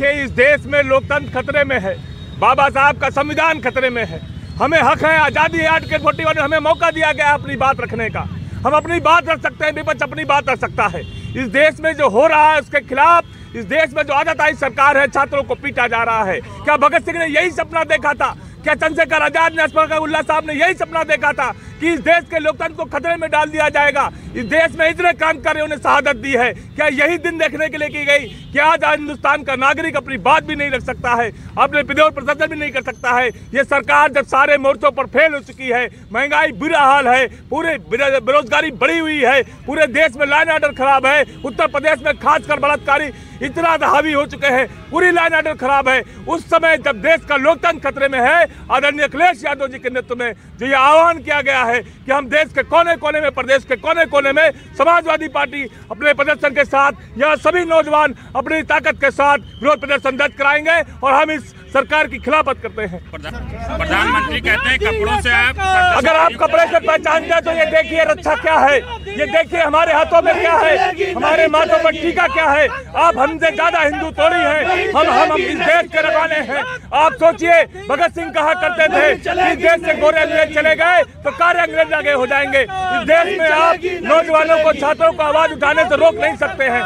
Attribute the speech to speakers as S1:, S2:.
S1: इस देश में लोकतंत्र खतरे में है। बाबा साहब का संविधान खतरे में है। हमें हक है आज़ादी आर्टिकल फोर्टी वन हमें मौका दिया गया अपनी बात रखने का। हम अपनी बात रख सकते हैं, विपक्ष अपनी बात रख सकता है। इस देश में जो हो रहा है, उसके खिलाफ, इस देश में जो आजादाई सरकार है, छात्रों को पीटा जा रहा है। क्या भगत सिंह ने यही सपना देखा था? क्या चंद्रशेखर आज़ाद ने उल्ला साहब ने यही सपना देखा था? कि इस देश के लोकतंत्र को खतरे में डाल दिया जाएगा? इस देश में इतने क्रांतिकारियों ने शहादत दी है। क्या यही दिन देखने के लिए की गई कि आज हिंदुस्तान का नागरिक अपनी बात भी नहीं रख सकता है, अपने विरोध प्रदर्शन भी नहीं कर सकता है? ये सरकार जब सारे मोर्चों पर फेल हो चुकी है, महँगाई बुरा हाल है, पूरे बेरोजगारी बढ़ी हुई है, पूरे देश में लाइन ऑर्डर खराब है, उत्तर प्रदेश में खासकर बलात्कारी इतना हावी हो चुके हैं, पूरी लाइन ऑर्डर खराब है। उस समय जब देश का लोकतंत्र खतरे में है, आदरणीय अखिलेश यादव जी के नेतृत्व में जो ये आह्वान किया गया है कि हम देश के कोने कोने में, प्रदेश के कोने कोने में समाजवादी पार्टी अपने प्रदर्शन के साथ, यहाँ सभी नौजवान अपनी ताकत के साथ विरोध प्रदर्शन दर्ज कराएँगे और हम इस सरकार की खिलाफत करते हैं।
S2: प्रधानमंत्री कहते हैं कपड़ों से आप
S1: अगर आप कपड़े से पहचान जाए तो ये देखिए रक्षा क्या है। ये देखिए हमारे हाथों में क्या है। हमारे माथों पर टीका क्या है। आप हमसे ज़्यादा हिंदू थोड़ी है। हम हम इस देश के रवाने हैं। आप सोचिए भगत सिंह कहा करते थे? इस देश से गोरे अंग्रेज़ चले गए तो कार्य अंग्रेज़ आगे हो जाएँगे। इस देश में आप नौजवानों को छात्रों को आवाज़ उठाने से रोक नहीं सकते हैं।